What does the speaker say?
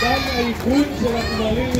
Dana e Queen, será que valeu?